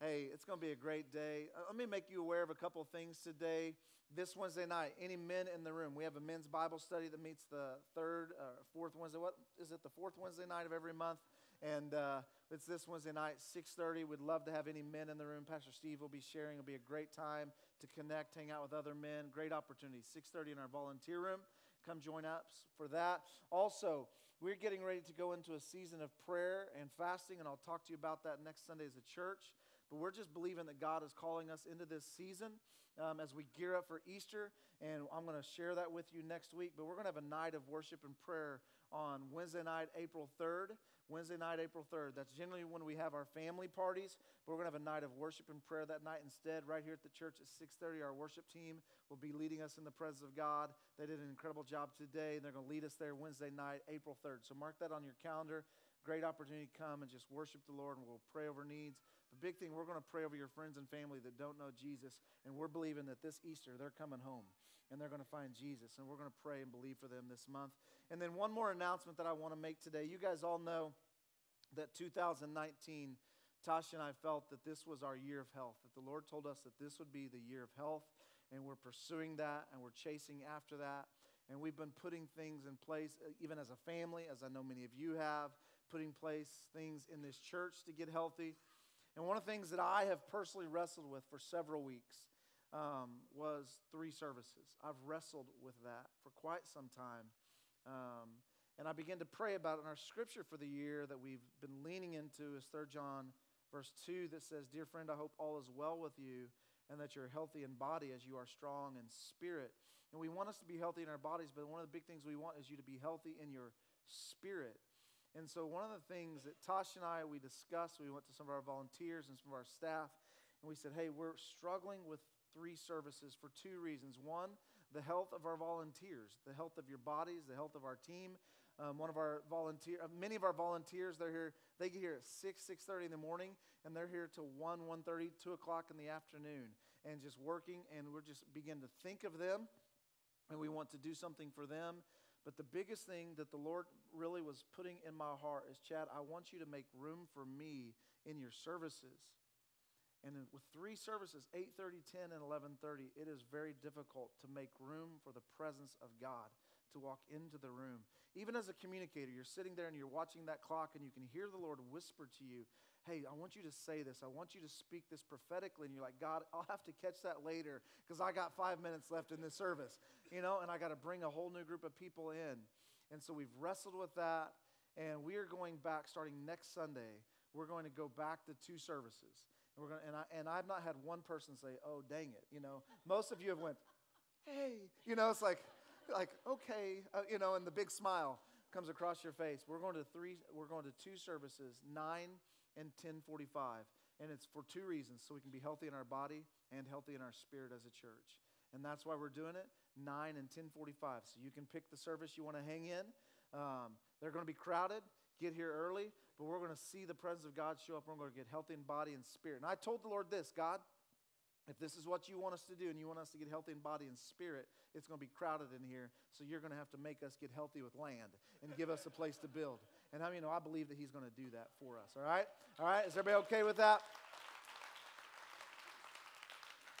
Hey, it's going to be a great day. Uh, Let me make you aware of a couple of things today. This Wednesday night, any men in the room, we have a men's Bible study that meets the third, uh, fourth Wednesday. What is it? The fourth Wednesday night of every month, and uh, it's this Wednesday night, 6:30. We'd love to have any men in the room. Pastor Steve will be sharing. It'll be a great time to connect, hang out with other men. Great opportunity. 6:30 in our volunteer room. Come join us for that. Also, we're getting ready to go into a season of prayer and fasting, and I'll talk to you about that next Sunday as a church. But we're just believing that God is calling us into this season um, as we gear up for Easter. And I'm going to share that with you next week. But we're going to have a night of worship and prayer on Wednesday night, April 3rd. Wednesday night, April 3rd. That's generally when we have our family parties. But we're going to have a night of worship and prayer that night instead, right here at the church at 6:30. Our worship team will be leading us in the presence of God. They did an incredible job today, and they're going to lead us there Wednesday night, April 3rd. So mark that on your calendar. Great opportunity to come and just worship the Lord, and we'll pray over needs. Big thing, we're going to pray over your friends and family that don't know Jesus, and we're believing that this Easter they're coming home and they're going to find Jesus, and we're going to pray and believe for them this month. And then one more announcement that I want to make today. You guys all know that 2019, Tasha and I felt that this was our year of health, that the Lord told us that this would be the year of health, and we're pursuing that and we're chasing after that. And we've been putting things in place, uh, even as a family, as I know many of you have, putting place things in this church to get healthy. And one of the things that I have personally wrestled with for several weeks um, was three services. I've wrestled with that for quite some time. Um, and I began to pray about it. And our scripture for the year that we've been leaning into is 3 John, verse 2, that says, Dear friend, I hope all is well with you and that you're healthy in body as you are strong in spirit. And we want us to be healthy in our bodies, but one of the big things we want is you to be healthy in your spirit. And so, one of the things that Tosh and I we discussed, we went to some of our volunteers and some of our staff, and we said, "Hey, we're struggling with three services for two reasons. One, the health of our volunteers, the health of your bodies, the health of our team. Um, one of our volunteer, uh, many of our volunteers, they're here. They get here at six, six thirty in the morning, and they're here till one, 1.30, 2 o'clock in the afternoon, and just working. And we're just begin to think of them, and we want to do something for them. But the biggest thing that the Lord really was putting in my heart is, Chad, I want you to make room for me in your services. And with three services, 8:30, 10, and 11:30, it is very difficult to make room for the presence of God to walk into the room. Even as a communicator, you're sitting there and you're watching that clock and you can hear the Lord whisper to you, "Hey, I want you to say this. I want you to speak this prophetically." And you're like, "God, I'll have to catch that later because I got 5 minutes left in this service." You know, and I got to bring a whole new group of people in. And so we've wrestled with that and we are going back starting next Sunday. We're going to go back to two services. And, we're going to, and, I, and I've not had one person say, oh, dang it. You know, most of you have went, hey. You know, it's like, like okay. Uh, you know, and the big smile comes across your face. We're going to three, we're going to two services, 9 and 1045. And it's for two reasons. So we can be healthy in our body and healthy in our spirit as a church. And that's why we're doing it, 9 and 1045. So you can pick the service you want to hang in. Um, they're going to be crowded. Get here early, but we're going to see the presence of God show up. We're going to get healthy in body and spirit. And I told the Lord this God, if this is what you want us to do and you want us to get healthy in body and spirit, it's going to be crowded in here. So you're going to have to make us get healthy with land and give us a place to build. And I know I believe that He's going to do that for us? All right? All right? Is everybody okay with that?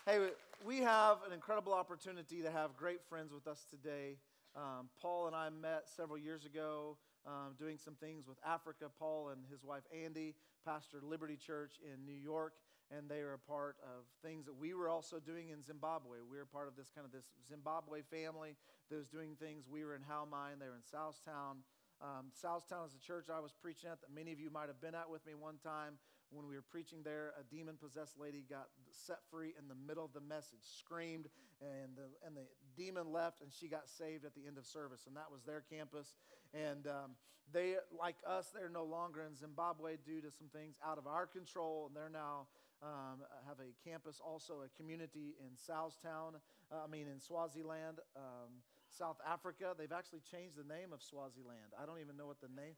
Hey, we have an incredible opportunity to have great friends with us today. Um, Paul and I met several years ago um, doing some things with Africa. Paul and his wife Andy pastor Liberty Church in New York, and they are a part of things that we were also doing in Zimbabwe. We were part of this kind of this Zimbabwe family that was doing things. We were in Halmine, they were in Southtown. Um, Southtown is a church I was preaching at that many of you might have been at with me one time. When we were preaching there, a demon possessed lady got set free in the middle of the message, screamed, and the, and the demon left, and she got saved at the end of service. And that was their campus. And um, they, like us, they're no longer in Zimbabwe due to some things out of our control, and they're now um, have a campus, also a community in Southtown, uh, I mean, in Swaziland, um, South Africa. They've actually changed the name of Swaziland. I don't even know what the name.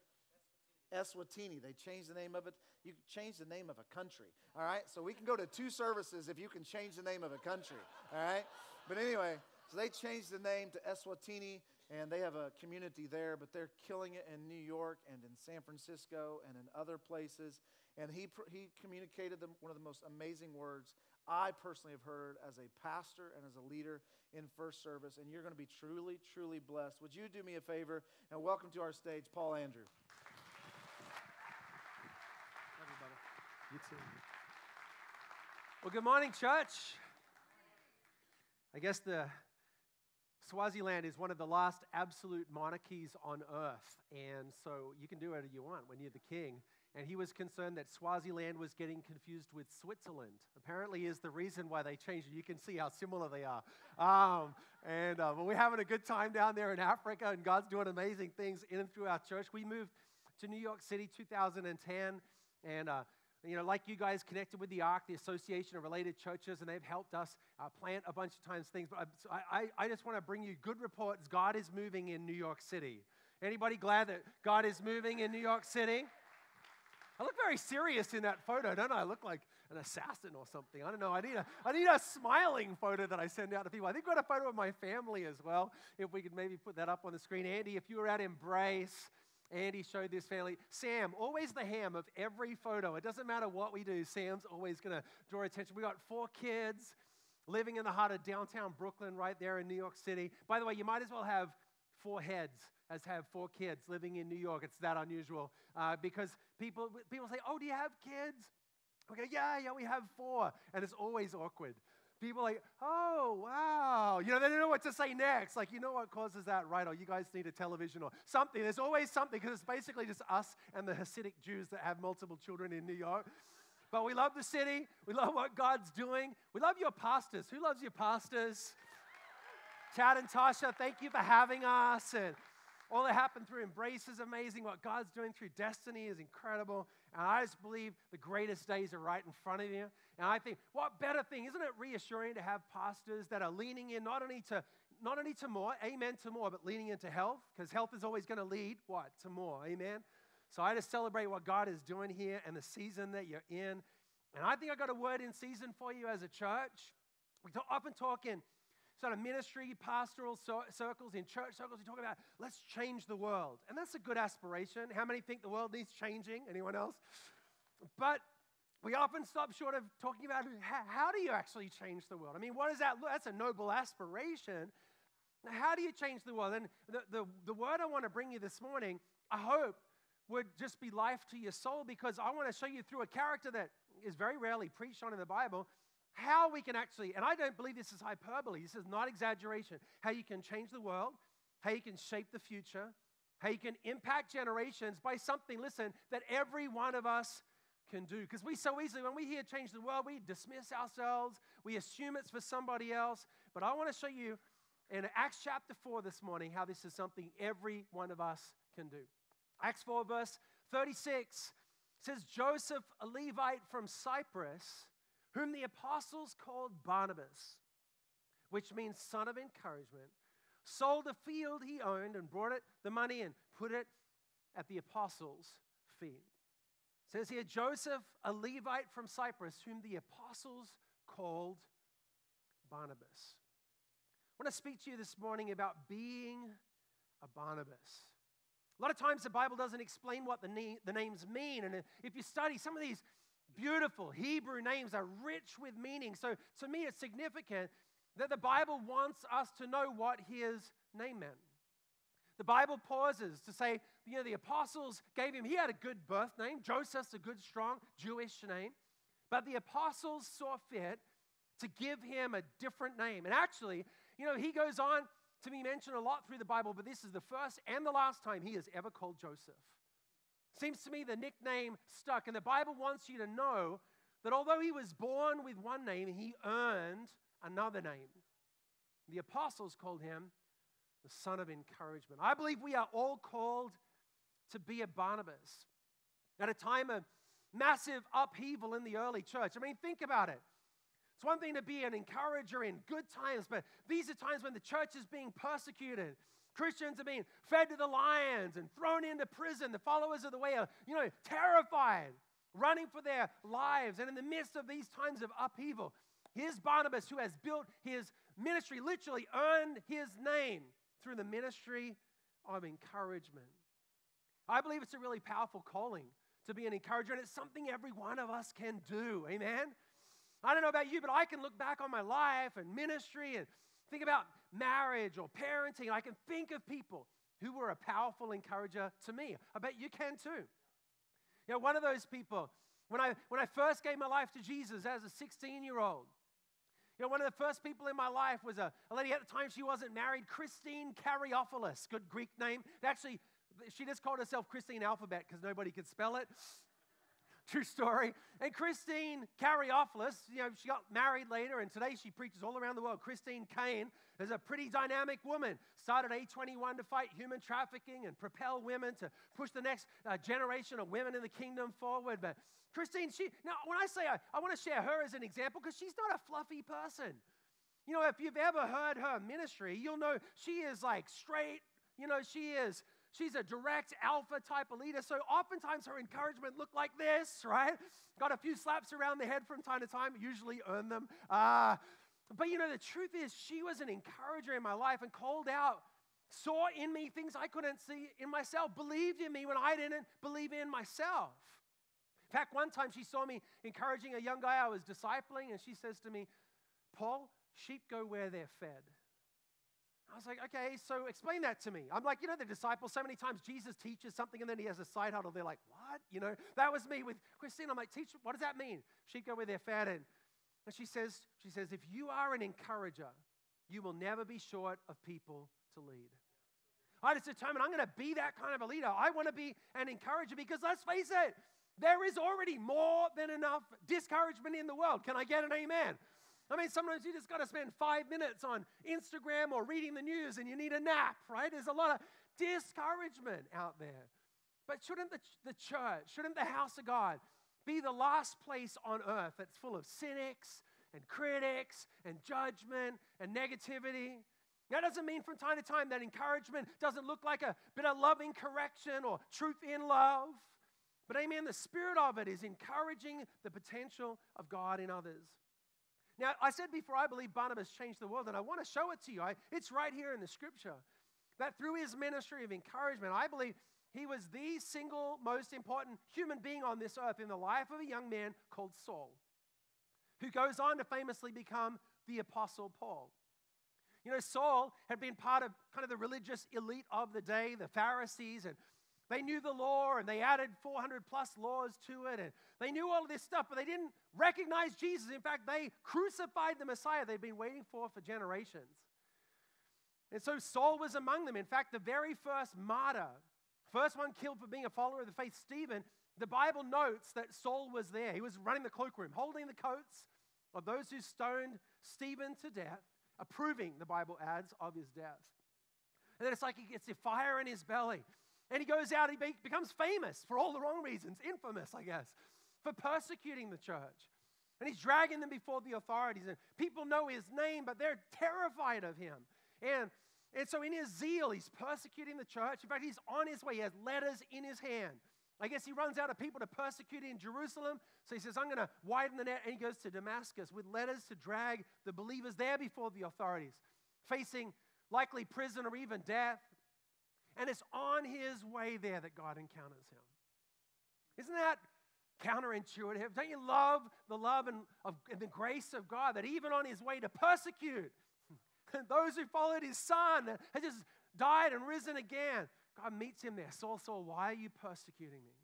Eswatini. They changed the name of it. You change the name of a country. All right. So we can go to two services if you can change the name of a country. All right. But anyway, so they changed the name to Eswatini, and they have a community there, but they're killing it in New York and in San Francisco and in other places. And he, he communicated the, one of the most amazing words I personally have heard as a pastor and as a leader in first service. And you're going to be truly, truly blessed. Would you do me a favor and welcome to our stage Paul Andrew? You too. Well, good morning, church. I guess the Swaziland is one of the last absolute monarchies on earth, and so you can do whatever you want when you're the king. And he was concerned that Swaziland was getting confused with Switzerland. Apparently, is the reason why they changed it. You can see how similar they are. Um, and uh, but we're having a good time down there in Africa, and God's doing amazing things in and through our church. We moved to New York City 2010, and uh, you know, like you guys connected with the ARC, the Association of Related Churches, and they've helped us uh, plant a bunch of times things. But I, I, I just want to bring you good reports. God is moving in New York City. Anybody glad that God is moving in New York City? I look very serious in that photo, don't I? I look like an assassin or something. I don't know. I need a, I need a smiling photo that I send out to people. I think we got a photo of my family as well. If we could maybe put that up on the screen. Andy, if you were at Embrace, Andy showed this family. Sam, always the ham of every photo. It doesn't matter what we do, Sam's always going to draw attention. We got four kids living in the heart of downtown Brooklyn, right there in New York City. By the way, you might as well have four heads as have four kids living in New York. It's that unusual uh, because people, people say, Oh, do you have kids? We go, Yeah, yeah, we have four. And it's always awkward people like, oh, wow. You know, they don't know what to say next. Like, you know what causes that, right? Or you guys need a television or something. There's always something because it's basically just us and the Hasidic Jews that have multiple children in New York. But we love the city. We love what God's doing. We love your pastors. Who loves your pastors? Chad and Tasha, thank you for having us. And all that happened through Embrace is amazing. What God's doing through Destiny is incredible. And I just believe the greatest days are right in front of you. And I think, what better thing? Isn't it reassuring to have pastors that are leaning in not only to not only to more, amen to more, but leaning into health, because health is always going to lead what? To more, amen? So I just celebrate what God is doing here and the season that you're in. And I think I got a word in season for you as a church. We often talk in sort of ministry, pastoral circles, in church circles, we talk about let's change the world. And that's a good aspiration. How many think the world needs changing? Anyone else? But we often stop short of talking about how, do you actually change the world? I mean, what is that? That's a noble aspiration. How do you change the world? And the, the, the word I want to bring you this morning, I hope, would just be life to your soul because I want to show you through a character that is very rarely preached on in the Bible how we can actually, and I don't believe this is hyperbole, this is not exaggeration, how you can change the world, how you can shape the future, how you can impact generations by something, listen, that every one of us can do. Because we so easily, when we hear change the world, we dismiss ourselves, we assume it's for somebody else. But I want to show you in Acts chapter 4 this morning how this is something every one of us can do. Acts 4, verse 36 says, Joseph, a Levite from Cyprus, whom the apostles called Barnabas, which means son of encouragement, sold a field he owned and brought it the money and put it at the apostles' feet. It says here Joseph, a Levite from Cyprus, whom the apostles called Barnabas. I want to speak to you this morning about being a Barnabas. A lot of times the Bible doesn't explain what the, the names mean. And if you study some of these beautiful. Hebrew names are rich with meaning. So to me, it's significant that the Bible wants us to know what his name meant. The Bible pauses to say, you know, the apostles gave him, he had a good birth name. Joseph's a good, strong Jewish name. But the apostles saw fit to give him a different name. And actually, you know, he goes on to be mentioned a lot through the Bible, but this is the first and the last time he is ever called Joseph. Seems to me the nickname stuck. And the Bible wants you to know that although he was born with one name, he earned another name. The apostles called him the son of encouragement. I believe we are all called to be a Barnabas at a time of massive upheaval in the early church. I mean, think about it. It's one thing to be an encourager in good times, but these are times when the church is being persecuted. Christians are being fed to the lions and thrown into prison. The followers of the way are, you know, terrified, running for their lives. And in the midst of these times of upheaval, here's Barnabas, who has built his ministry, literally earned his name through the ministry of encouragement. I believe it's a really powerful calling to be an encourager, and it's something every one of us can do. Amen? I don't know about you, but I can look back on my life and ministry and think about marriage or parenting, I can think of people who were a powerful encourager to me. I bet you can too. You know, one of those people, when I, when I first gave my life to Jesus as a 16 year old, you know, one of the first people in my life was a, a lady at the time, she wasn't married, Christine Caryofyllis. Good Greek name. Actually, she just called herself Christine Alphabet because nobody could spell it. True story. And Christine Caryofyllis, you know, she got married later, and today she preaches all around the world. Christine Caine is a pretty dynamic woman. Started A21 to fight human trafficking and propel women to push the next uh, generation of women in the kingdom forward. But Christine, she, now when I say I, I want to share her as an example, because she's not a fluffy person. You know, if you've ever heard her ministry, you'll know she is like straight, you know, she is She's a direct alpha type of leader. So oftentimes her encouragement looked like this, right? Got a few slaps around the head from time to time, usually earn them. Uh, but you know, the truth is, she was an encourager in my life and called out, saw in me things I couldn't see in myself, believed in me when I didn't believe in myself. In fact, one time she saw me encouraging a young guy I was discipling, and she says to me, Paul, sheep go where they're fed. I was like, okay, so explain that to me. I'm like, you know, the disciples, so many times Jesus teaches something and then he has a side huddle. They're like, what? You know, that was me with Christine. I'm like, teach, what does that mean? Sheep go where they're and she says, she says, if you are an encourager, you will never be short of people to lead. I just determined I'm going to be that kind of a leader. I want to be an encourager because let's face it, there is already more than enough discouragement in the world. Can I get an amen? I mean, sometimes you just got to spend five minutes on Instagram or reading the news and you need a nap, right? There's a lot of discouragement out there. But shouldn't the, the church, shouldn't the house of God be the last place on earth that's full of cynics and critics and judgment and negativity? That doesn't mean from time to time that encouragement doesn't look like a bit of loving correction or truth in love. But amen, the spirit of it is encouraging the potential of God in others. Now, I said before, I believe Barnabas changed the world, and I want to show it to you. I, it's right here in the scripture that through his ministry of encouragement, I believe he was the single most important human being on this earth in the life of a young man called Saul, who goes on to famously become the Apostle Paul. You know, Saul had been part of kind of the religious elite of the day, the Pharisees, and they knew the law and they added 400 plus laws to it and they knew all of this stuff, but they didn't recognize Jesus. In fact, they crucified the Messiah they'd been waiting for for generations. And so Saul was among them. In fact, the very first martyr, first one killed for being a follower of the faith, Stephen, the Bible notes that Saul was there. He was running the cloakroom, holding the coats of those who stoned Stephen to death, approving, the Bible adds, of his death. And then it's like he gets a fire in his belly. And he goes out, he be, becomes famous for all the wrong reasons, infamous, I guess, for persecuting the church. And he's dragging them before the authorities. And people know his name, but they're terrified of him. And, and so, in his zeal, he's persecuting the church. In fact, he's on his way. He has letters in his hand. I guess he runs out of people to persecute in Jerusalem. So he says, I'm going to widen the net. And he goes to Damascus with letters to drag the believers there before the authorities, facing likely prison or even death. And it's on his way there that God encounters him. Isn't that counterintuitive? Don't you love the love and, of, and the grace of God that even on his way to persecute those who followed his son that had just died and risen again, God meets him there. Saul, Saul, why are you persecuting me?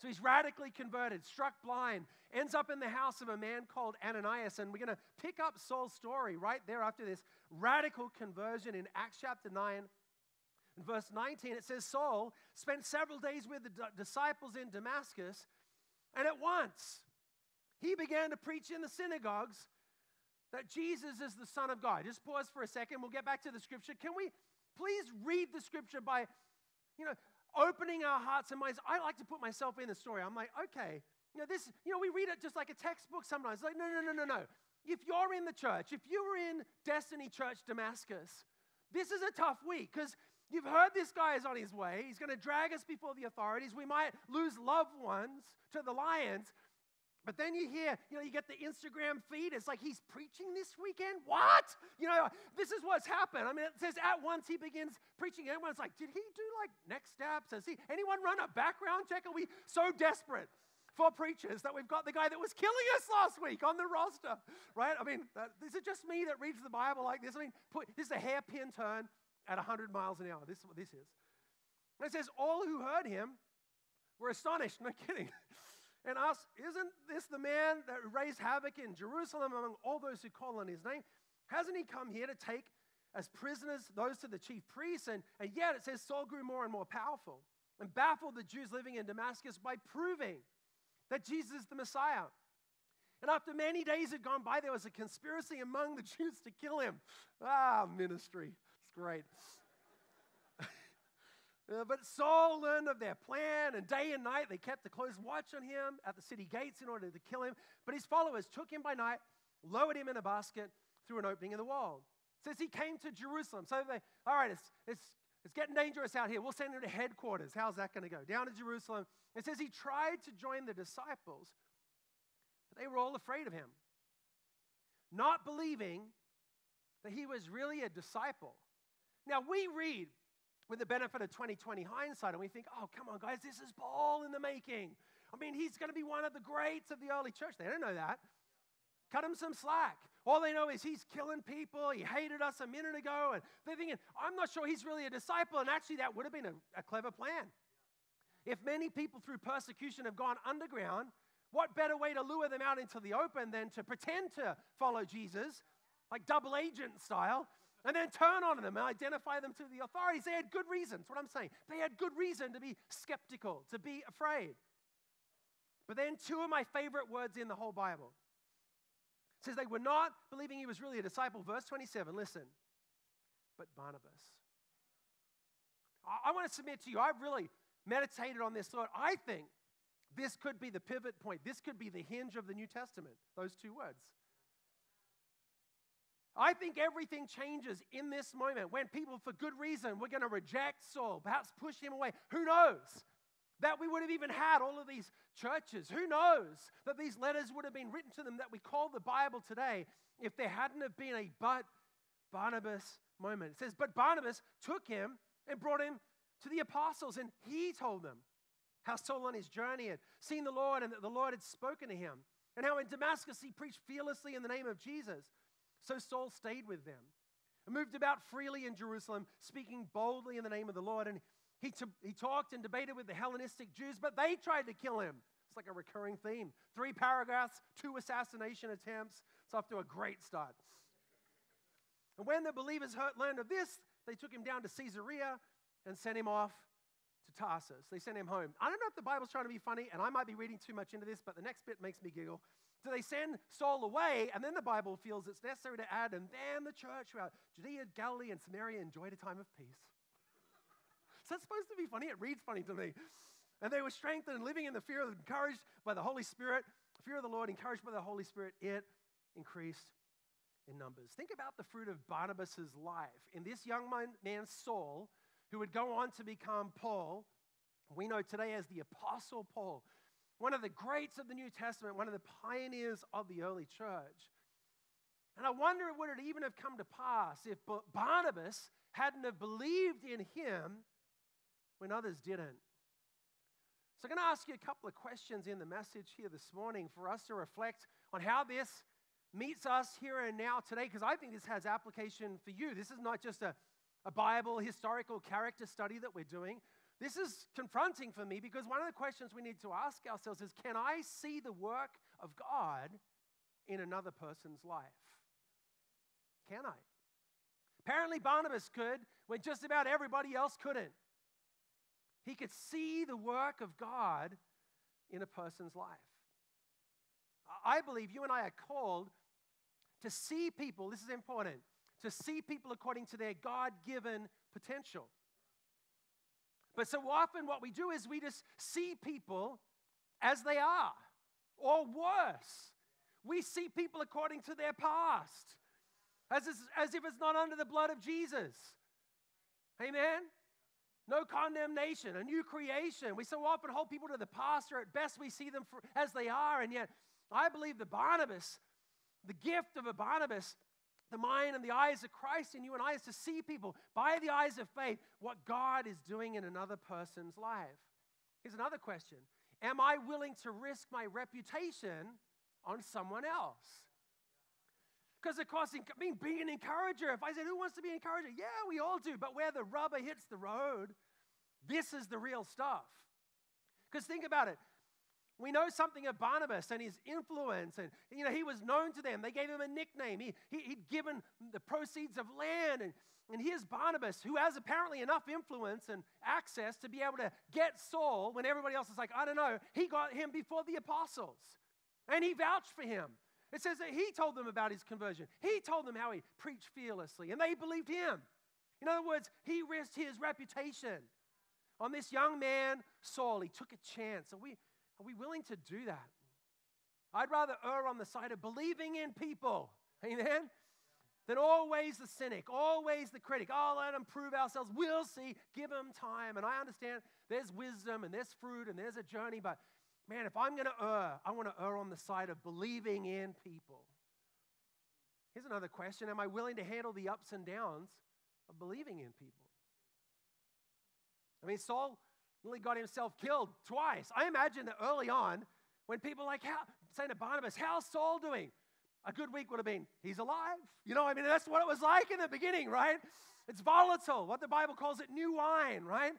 So he's radically converted, struck blind, ends up in the house of a man called Ananias. And we're going to pick up Saul's story right there after this radical conversion in Acts chapter 9, in verse 19, it says Saul spent several days with the disciples in Damascus, and at once he began to preach in the synagogues that Jesus is the Son of God. Just pause for a second. We'll get back to the scripture. Can we please read the scripture by, you know, opening our hearts and minds? I like to put myself in the story. I'm like, okay, you know, this, you know, we read it just like a textbook sometimes. Like, no, no, no, no, no. If you're in the church, if you were in Destiny Church Damascus, this is a tough week because You've heard this guy is on his way. He's going to drag us before the authorities. We might lose loved ones to the lions. But then you hear, you know, you get the Instagram feed. It's like he's preaching this weekend. What? You know, this is what's happened. I mean, it says at once he begins preaching. Everyone's like, did he do like next steps? Has he anyone run a background check? Are we so desperate for preachers that we've got the guy that was killing us last week on the roster, right? I mean, is it just me that reads the Bible like this? I mean, put, this is a hairpin turn at 100 miles an hour. This is what this is. And it says, all who heard him were astonished. No kidding and asked, Isn't this the man that raised havoc in Jerusalem among all those who call on his name? Hasn't he come here to take as prisoners those to the chief priests? And, and yet it says Saul grew more and more powerful and baffled the Jews living in Damascus by proving that Jesus is the Messiah. And after many days had gone by, there was a conspiracy among the Jews to kill him. Ah, ministry. It's great. Uh, but Saul learned of their plan, and day and night they kept a close watch on him at the city gates in order to kill him. But his followers took him by night, lowered him in a basket through an opening in the wall. It says he came to Jerusalem. So they, all right, it's, it's, it's getting dangerous out here. We'll send him to headquarters. How's that going to go? Down to Jerusalem. It says he tried to join the disciples, but they were all afraid of him, not believing that he was really a disciple. Now, we read with the benefit of 2020 hindsight, and we think, oh, come on, guys, this is Paul in the making. I mean, he's going to be one of the greats of the early church. They don't know that. Cut him some slack. All they know is he's killing people. He hated us a minute ago. And they're thinking, I'm not sure he's really a disciple. And actually, that would have been a, a clever plan. If many people through persecution have gone underground, what better way to lure them out into the open than to pretend to follow Jesus, like double agent style, and then turn on them and identify them to the authorities. They had good reasons, what I'm saying. They had good reason to be skeptical, to be afraid. But then, two of my favorite words in the whole Bible says they were not believing he was really a disciple. Verse 27, listen, but Barnabas. I, I want to submit to you, I've really meditated on this thought. I think this could be the pivot point, this could be the hinge of the New Testament, those two words. I think everything changes in this moment when people, for good reason, were going to reject Saul, perhaps push him away. Who knows? That we would have even had all of these churches. Who knows that these letters would have been written to them that we call the Bible today if there hadn't have been a but Barnabas moment. It says, But Barnabas took him and brought him to the apostles, and he told them how Saul on his journey had seen the Lord and that the Lord had spoken to him, and how in Damascus he preached fearlessly in the name of Jesus. So Saul stayed with them and moved about freely in Jerusalem, speaking boldly in the name of the Lord. And he, t- he talked and debated with the Hellenistic Jews, but they tried to kill him. It's like a recurring theme. Three paragraphs, two assassination attempts. It's off to a great start. And when the believers heard, learned of this, they took him down to Caesarea and sent him off to Tarsus. They sent him home. I don't know if the Bible's trying to be funny, and I might be reading too much into this, but the next bit makes me giggle. So they send Saul away, and then the Bible feels it's necessary to add, and then the church throughout Judea, Galilee, and Samaria enjoyed a time of peace. Is that supposed to be funny? It reads funny to me. And they were strengthened, living in the fear of, encouraged by the Holy Spirit. Fear of the Lord, encouraged by the Holy Spirit, it increased in numbers. Think about the fruit of Barnabas's life. In this young man, Saul, who would go on to become Paul, we know today as the Apostle Paul, one of the greats of the New Testament, one of the pioneers of the early church. And I wonder would it even have come to pass if Barnabas hadn't have believed in him when others didn't. So I'm going to ask you a couple of questions in the message here this morning for us to reflect on how this meets us here and now today, because I think this has application for you. This is not just a, a Bible historical character study that we're doing. This is confronting for me because one of the questions we need to ask ourselves is can I see the work of God in another person's life? Can I? Apparently, Barnabas could when just about everybody else couldn't. He could see the work of God in a person's life. I believe you and I are called to see people, this is important, to see people according to their God given potential. But so often, what we do is we just see people as they are, or worse. We see people according to their past, as, as if it's not under the blood of Jesus. Amen? No condemnation, a new creation. We so often hold people to the past, or at best we see them for, as they are, and yet I believe the Barnabas, the gift of a Barnabas, the mind and the eyes of Christ in you and I is to see people by the eyes of faith what God is doing in another person's life. Here's another question Am I willing to risk my reputation on someone else? Because, of course, I being an encourager, if I said, Who wants to be an encourager? Yeah, we all do. But where the rubber hits the road, this is the real stuff. Because think about it. We know something of Barnabas and his influence, and you know, he was known to them. They gave him a nickname. He, he, would given the proceeds of land, and, and here's Barnabas, who has apparently enough influence and access to be able to get Saul when everybody else is like, I don't know. He got him before the apostles, and he vouched for him. It says that he told them about his conversion. He told them how he preached fearlessly, and they believed him. In other words, he risked his reputation on this young man, Saul. He took a chance. and we, are we willing to do that? I'd rather err on the side of believing in people, amen, than always the cynic, always the critic. Oh, let them prove ourselves. We'll see. Give them time. And I understand there's wisdom and there's fruit and there's a journey, but man, if I'm going to err, I want to err on the side of believing in people. Here's another question Am I willing to handle the ups and downs of believing in people? I mean, Saul nearly got himself killed twice. I imagine that early on, when people like, how, saying to Barnabas, how's Saul doing? A good week would have been, he's alive. You know, I mean, that's what it was like in the beginning, right? It's volatile, what the Bible calls it new wine, right?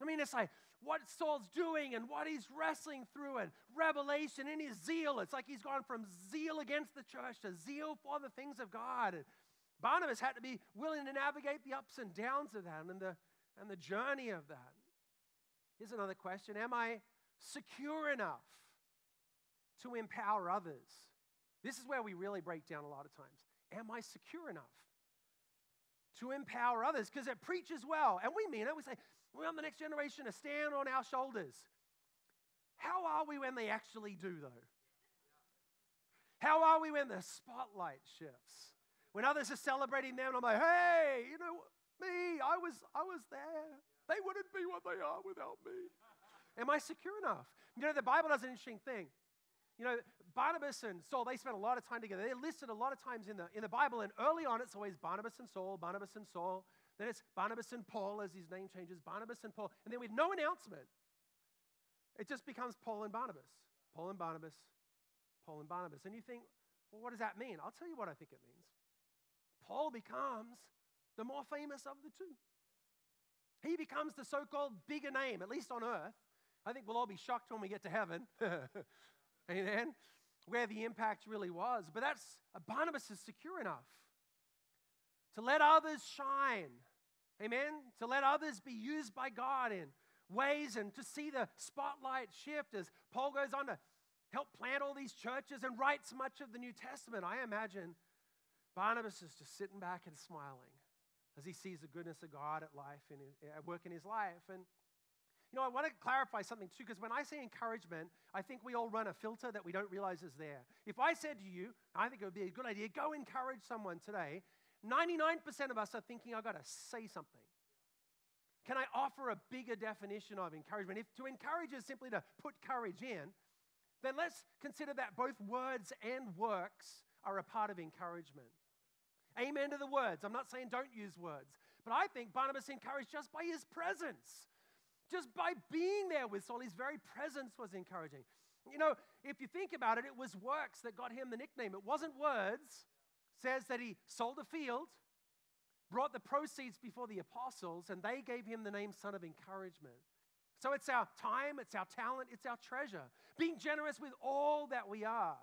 I mean, it's like what Saul's doing and what he's wrestling through and revelation in his zeal. It's like he's gone from zeal against the church to zeal for the things of God. And Barnabas had to be willing to navigate the ups and downs of that and the, and the journey of that. Here's another question Am I secure enough to empower others? This is where we really break down a lot of times. Am I secure enough to empower others? Because it preaches well, and we mean it. We say, we want the next generation to stand on our shoulders. How are we when they actually do, though? How are we when the spotlight shifts? When others are celebrating them, and I'm like, hey, you know, me, I was, I was there. They wouldn't be what they are without me. Am I secure enough? You know, the Bible does an interesting thing. You know, Barnabas and Saul, they spent a lot of time together. They're listed a lot of times in the, in the Bible, and early on it's always Barnabas and Saul, Barnabas and Saul. Then it's Barnabas and Paul as his name changes, Barnabas and Paul. And then with no announcement, it just becomes Paul and Barnabas. Paul and Barnabas, Paul and Barnabas. And you think, well, what does that mean? I'll tell you what I think it means. Paul becomes the more famous of the two. He becomes the so called bigger name, at least on earth. I think we'll all be shocked when we get to heaven. Amen. Where the impact really was. But that's, Barnabas is secure enough to let others shine. Amen. To let others be used by God in ways and to see the spotlight shift as Paul goes on to help plant all these churches and writes much of the New Testament. I imagine Barnabas is just sitting back and smiling as he sees the goodness of God at life and at work in his life. And you know, I want to clarify something too, because when I say encouragement, I think we all run a filter that we don't realize is there. If I said to you, I think it would be a good idea, go encourage someone today, 99% of us are thinking, I've got to say something. Can I offer a bigger definition of encouragement? If to encourage is simply to put courage in, then let's consider that both words and works are a part of encouragement. Amen to the words. I'm not saying don't use words, but I think Barnabas encouraged just by his presence, just by being there with Saul. His very presence was encouraging. You know, if you think about it, it was works that got him the nickname. It wasn't words, says that he sold a field, brought the proceeds before the apostles, and they gave him the name Son of Encouragement. So it's our time, it's our talent, it's our treasure. Being generous with all that we are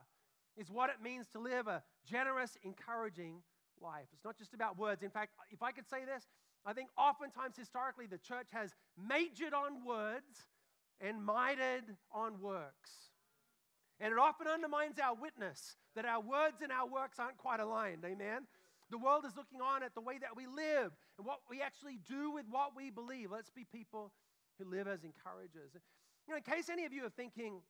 is what it means to live a generous, encouraging life. It's not just about words. In fact, if I could say this, I think oftentimes historically the church has majored on words and mitered on works. And it often undermines our witness that our words and our works aren't quite aligned. Amen? The world is looking on at the way that we live and what we actually do with what we believe. Let's be people who live as encouragers. You know, in case any of you are thinking,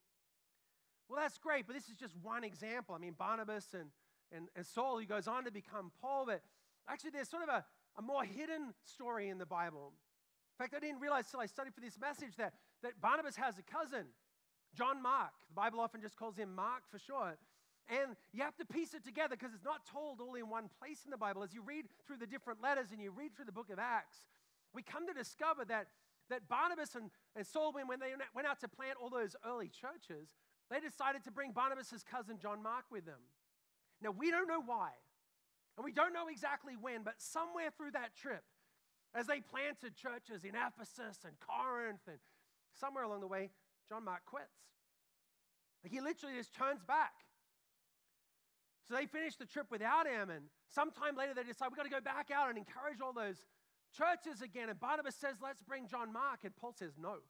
well, that's great, but this is just one example. I mean, Barnabas and, and, and Saul, who goes on to become Paul, but actually, there's sort of a, a more hidden story in the Bible. In fact, I didn't realize till I studied for this message that, that Barnabas has a cousin John Mark. The Bible often just calls him Mark for short. And you have to piece it together because it's not told all in one place in the Bible. As you read through the different letters and you read through the book of Acts, we come to discover that, that Barnabas and, and Saul, when they went out to plant all those early churches, they decided to bring Barnabas' cousin John Mark with them. Now, we don't know why, and we don't know exactly when, but somewhere through that trip, as they planted churches in Ephesus and Corinth and somewhere along the way, John Mark quits. He literally just turns back. So they finish the trip without him, and sometime later they decide we've got to go back out and encourage all those churches again. And Barnabas says, Let's bring John Mark. And Paul says, No.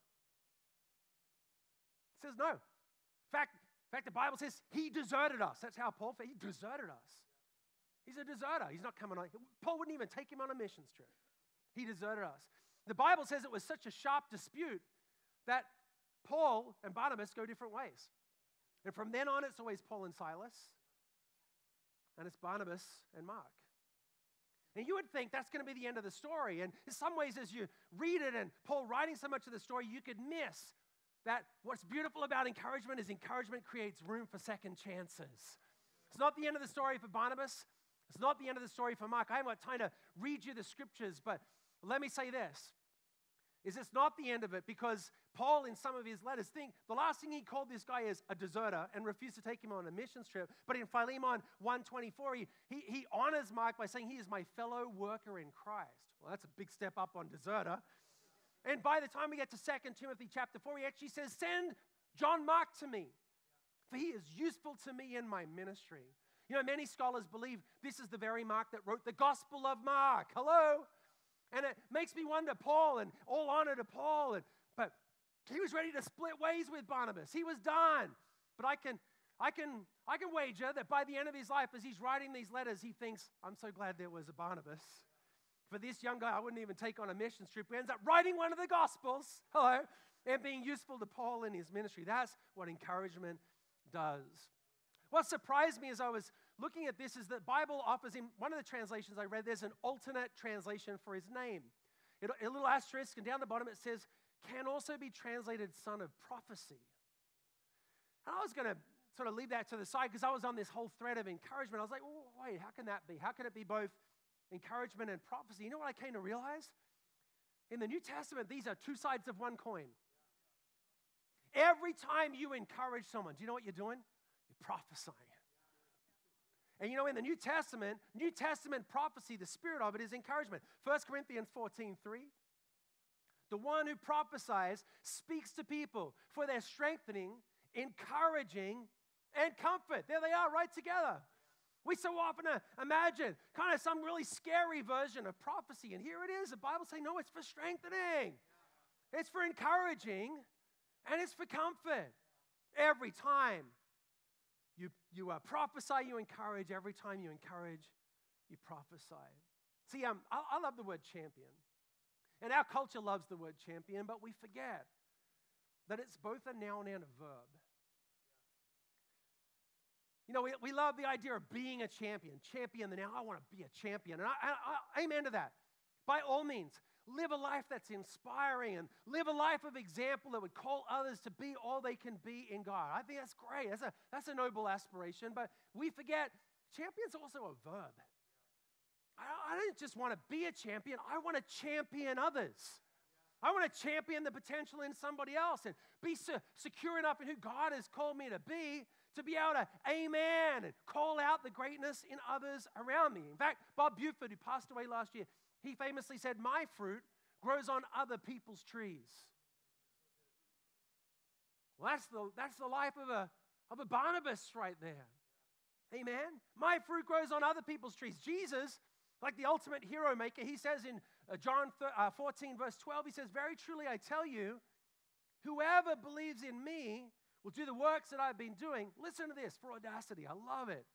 He says, No. In fact, in fact, the Bible says he deserted us. That's how Paul felt. He deserted us. He's a deserter. He's not coming on. Paul wouldn't even take him on a missions trip. He deserted us. The Bible says it was such a sharp dispute that Paul and Barnabas go different ways. And from then on, it's always Paul and Silas, and it's Barnabas and Mark. And you would think that's going to be the end of the story. And in some ways, as you read it and Paul writing so much of the story, you could miss that what's beautiful about encouragement is encouragement creates room for second chances. It's not the end of the story for Barnabas. It's not the end of the story for Mark. I haven't got time to read you the scriptures, but let me say this is it's not the end of it because Paul, in some of his letters, think the last thing he called this guy is a deserter and refused to take him on a missions trip. But in Philemon 124, he, he, he honors Mark by saying he is my fellow worker in Christ. Well, that's a big step up on deserter. And by the time we get to 2 Timothy chapter 4, he actually says, Send John Mark to me, for he is useful to me in my ministry. You know, many scholars believe this is the very Mark that wrote the Gospel of Mark. Hello? And it makes me wonder, Paul, and all honor to Paul, and, but he was ready to split ways with Barnabas. He was done. But I can, I can, I can wager that by the end of his life, as he's writing these letters, he thinks, I'm so glad there was a Barnabas. For this young guy, I wouldn't even take on a mission trip. He ends up writing one of the Gospels, hello, and being useful to Paul in his ministry. That's what encouragement does. What surprised me as I was looking at this is that Bible offers in one of the translations I read, there's an alternate translation for his name. It, a little asterisk, and down the bottom it says, can also be translated son of prophecy. And I was going to sort of leave that to the side because I was on this whole thread of encouragement. I was like, wait, how can that be? How can it be both encouragement and prophecy? You know what I came to realize? In the New Testament, these are two sides of one coin. Every time you encourage someone, do you know what you're doing? You're prophesying. And you know, in the New Testament, New Testament prophecy, the spirit of it is encouragement. 1 Corinthians 14 3. The one who prophesies speaks to people for their strengthening, encouraging, and comfort. There they are, right together. We so often uh, imagine kind of some really scary version of prophecy, and here it is. The Bible saying, no, it's for strengthening, it's for encouraging, and it's for comfort. Every time you, you uh, prophesy, you encourage. Every time you encourage, you prophesy. See, um, I, I love the word champion. And our culture loves the word champion, but we forget that it's both a noun and a verb. You know, we, we love the idea of being a champion. Champion the noun. I want to be a champion. And I, I, I, amen to that. By all means, live a life that's inspiring and live a life of example that would call others to be all they can be in God. I think that's great. That's a, that's a noble aspiration. But we forget champion's also a verb. I, I don't just want to be a champion, I want to champion others. I want to champion the potential in somebody else and be se- secure enough in who God has called me to be to be able to amen and call out the greatness in others around me. In fact, Bob Buford, who passed away last year, he famously said, My fruit grows on other people's trees. Well, that's the, that's the life of a, of a Barnabas right there. Amen. My fruit grows on other people's trees. Jesus, like the ultimate hero maker, he says in uh, John uh, 14, verse 12, he says, Very truly I tell you, whoever believes in me will do the works that I've been doing. Listen to this for audacity. I love it.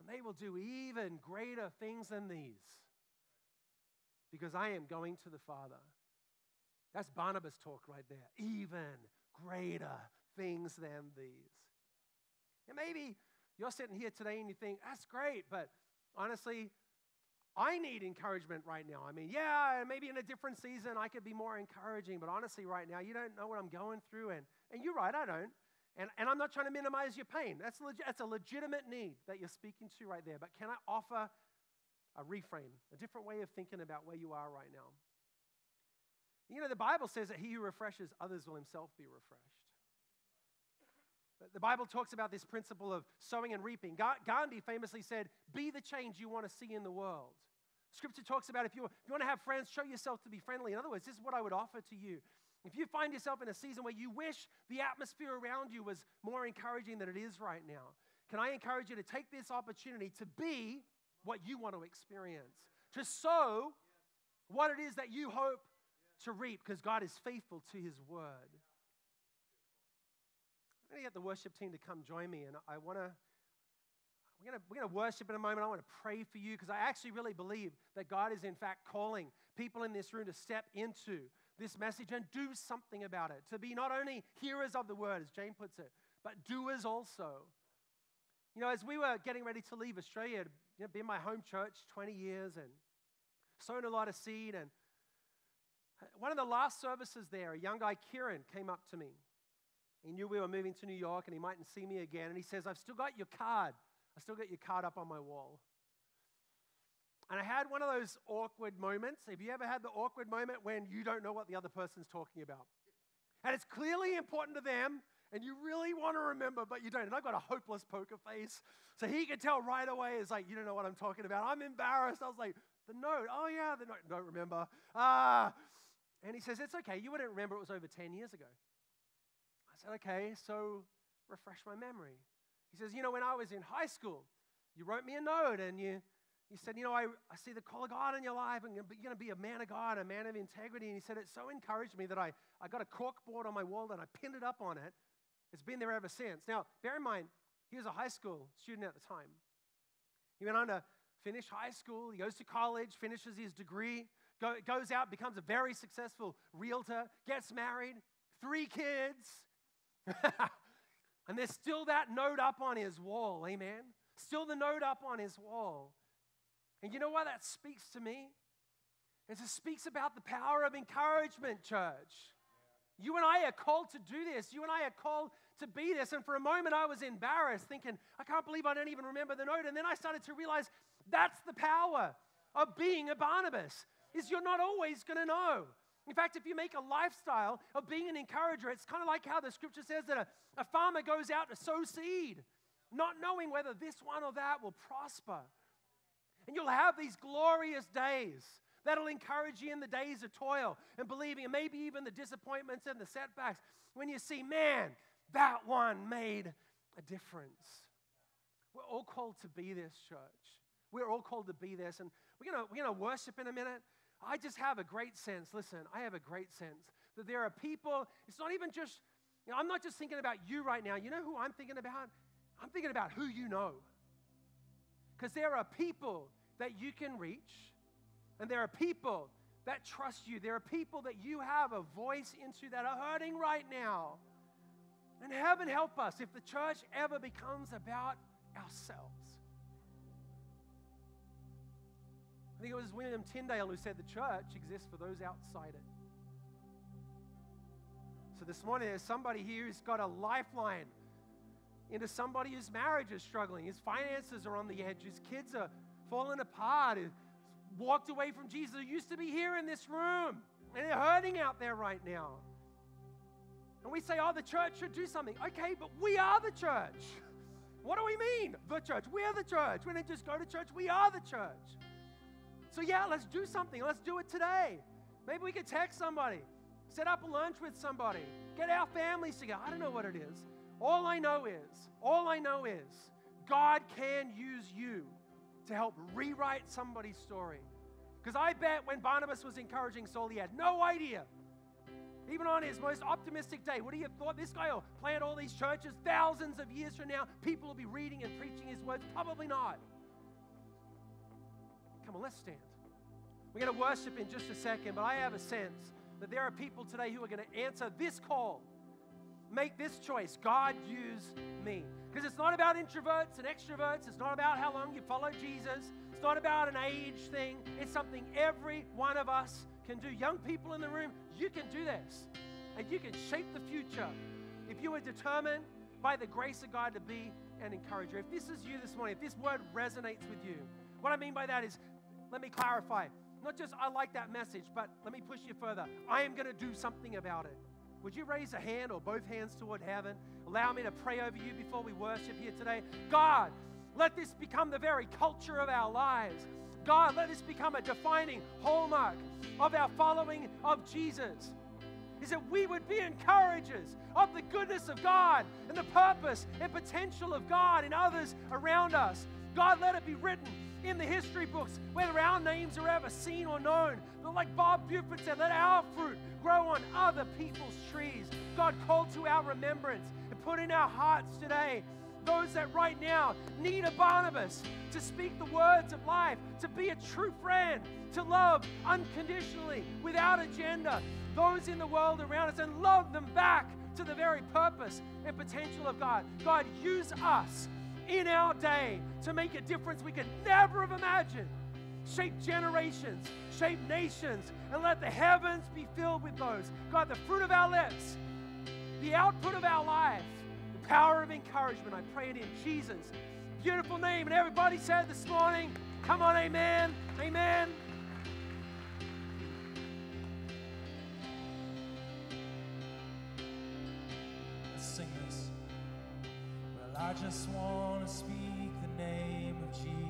And they will do even greater things than these because I am going to the Father. That's Barnabas talk right there. Even greater things than these. And maybe you're sitting here today and you think, that's great, but honestly, I need encouragement right now. I mean, yeah, maybe in a different season I could be more encouraging, but honestly, right now, you don't know what I'm going through. And, and you're right, I don't. And, and I'm not trying to minimize your pain. That's, leg- that's a legitimate need that you're speaking to right there. But can I offer a reframe, a different way of thinking about where you are right now? You know, the Bible says that he who refreshes others will himself be refreshed. The Bible talks about this principle of sowing and reaping. Gandhi famously said, Be the change you want to see in the world. Scripture talks about if you, if you want to have friends, show yourself to be friendly. In other words, this is what I would offer to you. If you find yourself in a season where you wish the atmosphere around you was more encouraging than it is right now, can I encourage you to take this opportunity to be what you want to experience, to sow what it is that you hope to reap, because God is faithful to his word. I'm going to get the worship team to come join me, and I want to we're going to, we're going to worship in a moment. I want to pray for you because I actually really believe that God is, in fact, calling people in this room to step into this message and do something about it. To be not only hearers of the word, as James puts it, but doers also. You know, as we were getting ready to leave Australia, you know, been my home church 20 years and sown a lot of seed. And one of the last services there, a young guy, Kieran, came up to me. He knew we were moving to New York and he mightn't see me again. And he says, I've still got your card. I still got your card up on my wall. And I had one of those awkward moments. Have you ever had the awkward moment when you don't know what the other person's talking about? And it's clearly important to them, and you really want to remember, but you don't. And I've got a hopeless poker face. So he could tell right away, it's like, you don't know what I'm talking about. I'm embarrassed. I was like, the note. Oh, yeah, the note. Don't remember. Ah. And he says, it's okay. You wouldn't remember it was over 10 years ago. I said, okay, so refresh my memory. He says, You know, when I was in high school, you wrote me a note and you, you said, You know, I, I see the call of God in your life and you're going to be a man of God, a man of integrity. And he said, It so encouraged me that I, I got a cork board on my wall and I pinned it up on it. It's been there ever since. Now, bear in mind, he was a high school student at the time. He went on to finish high school, he goes to college, finishes his degree, go, goes out, becomes a very successful realtor, gets married, three kids. And there's still that note up on his wall, amen? Still the note up on his wall. And you know why that speaks to me? It speaks about the power of encouragement, church. You and I are called to do this. You and I are called to be this. And for a moment, I was embarrassed, thinking, I can't believe I don't even remember the note. And then I started to realize that's the power of being a Barnabas, is you're not always going to know. In fact, if you make a lifestyle of being an encourager, it's kind of like how the scripture says that a, a farmer goes out to sow seed, not knowing whether this one or that will prosper. And you'll have these glorious days that'll encourage you in the days of toil and believing, and maybe even the disappointments and the setbacks, when you see, man, that one made a difference. We're all called to be this, church. We're all called to be this. And we're going we're gonna worship in a minute. I just have a great sense. Listen, I have a great sense that there are people, it's not even just, you know, I'm not just thinking about you right now. You know who I'm thinking about? I'm thinking about who you know. Because there are people that you can reach, and there are people that trust you. There are people that you have a voice into that are hurting right now. And heaven help us if the church ever becomes about ourselves. I think it was William Tyndale who said the church exists for those outside it. So this morning, there's somebody here who's got a lifeline into somebody whose marriage is struggling, his finances are on the edge, his kids are falling apart, He walked away from Jesus, who used to be here in this room, and they're hurting out there right now. And we say, oh, the church should do something. Okay, but we are the church. What do we mean? The church. We are the church. We don't just go to church, we are the church. So, yeah, let's do something. Let's do it today. Maybe we could text somebody, set up a lunch with somebody, get our families together. I don't know what it is. All I know is, all I know is, God can use you to help rewrite somebody's story. Because I bet when Barnabas was encouraging Saul, he had no idea. Even on his most optimistic day, would he have thought this guy will plant all these churches thousands of years from now? People will be reading and preaching his words? Probably not. Come on, let's stand. We're going to worship in just a second, but I have a sense that there are people today who are going to answer this call. Make this choice God, use me. Because it's not about introverts and extroverts. It's not about how long you follow Jesus. It's not about an age thing, it's something every one of us can do. Young people in the room, you can do this. And you can shape the future if you are determined by the grace of God to be an encourager. If this is you this morning, if this word resonates with you, what I mean by that is, let me clarify. Not just I like that message, but let me push you further. I am going to do something about it. Would you raise a hand or both hands toward heaven? Allow me to pray over you before we worship here today. God, let this become the very culture of our lives. God, let this become a defining hallmark of our following of Jesus. Is that we would be encouragers of the goodness of God and the purpose and potential of God in others around us. God, let it be written in the history books, whether our names are ever seen or known. But like Bob Buford said, let our fruit grow on other people's trees. God, call to our remembrance and put in our hearts today those that right now need a Barnabas to speak the words of life, to be a true friend, to love unconditionally, without agenda, those in the world around us, and love them back to the very purpose and potential of God. God, use us in our day to make a difference we could never have imagined. Shape generations, shape nations, and let the heavens be filled with those. God, the fruit of our lips, the output of our life, the power of encouragement. I pray it in Jesus' beautiful name. And everybody said this morning, come on, amen, amen. Let's sing. Well, I just want to speak the name of Jesus